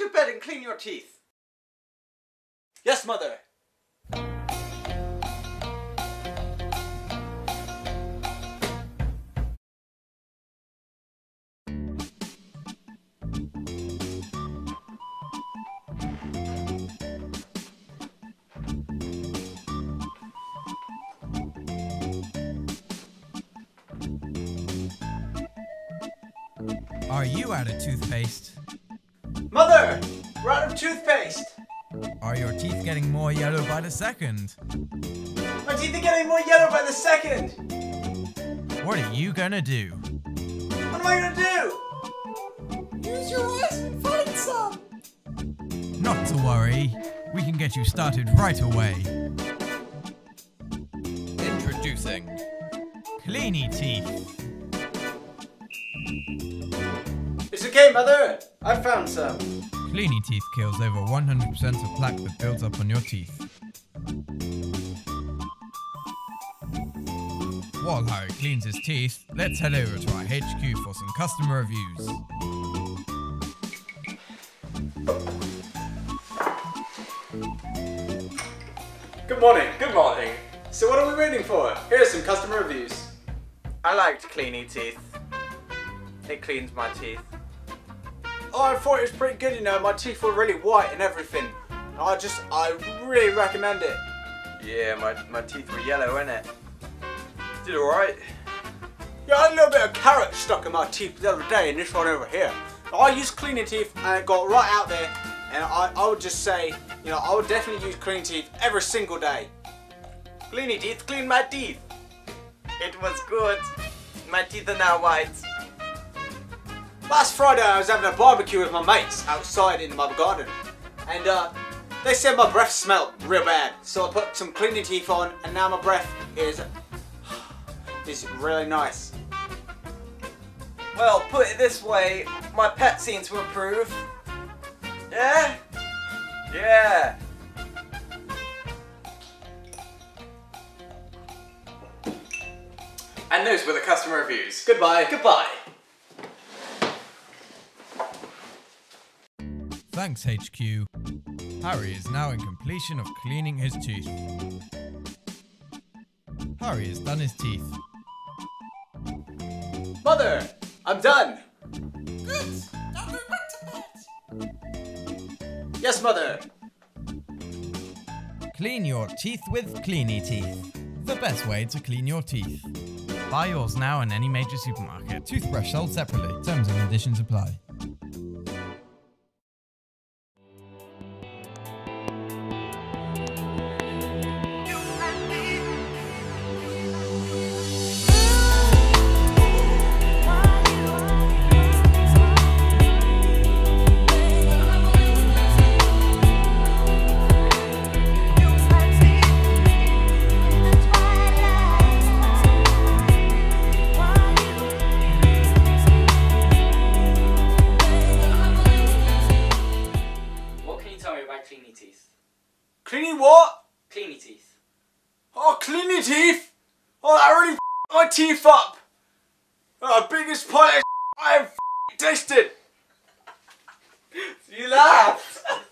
of bed and clean your teeth. Yes, mother. Are you out of toothpaste? Mother, we're out of toothpaste. Are your teeth getting more yellow by the second? My teeth are getting more yellow by the second. What are you gonna do? What am I gonna do? Use your eyes and find some. Not to worry, we can get you started right away. Introducing Kleeny Teeth. It's okay, mother. I found some. Kleeny Teeth kills over 100% of plaque that builds up on your teeth. While Harri cleans his teeth, let's head over to our HQ for some customer reviews. Good morning. Good morning. So what are we waiting for? Here's some customer reviews. I liked Kleeny Teeth. It cleans my teeth. Oh, I thought it was pretty good, you know. My teeth were really white and everything. I just, I really recommend it. Yeah, my, my teeth were yellow, innit? Did alright. Yeah, I had a little bit of carrot stuck in my teeth the other day, and this one over here. I used cleaning teeth, and it got right out there. And I, I would just say, you know, I would definitely use cleaning teeth every single day. Kleeny Teeth clean my teeth. It was good. My teeth are now white. Last Friday, I was having a barbecue with my mates outside in my garden, and uh, they said my breath smelled real bad. So I put some cleaning teeth on, and now my breath is is really nice. Well, put it this way, my pet seems to improve. Yeah? Yeah. And those were the customer reviews. Goodbye. Goodbye. Thanks, HQ. Harri is now in completion of cleaning his teeth. Harri has done his teeth. Mother, I'm done. Good! Now go back to bed! Yes, mother. Clean your teeth with Kleeny Teeth. The best way to clean your teeth. Buy yours now in any major supermarket. Toothbrush sold separately. Terms and conditions apply. What? Kleeny teeth. Oh, cleaning teeth. Oh, that really my teeth up. Oh, biggest pile of I have tasted. You laughed!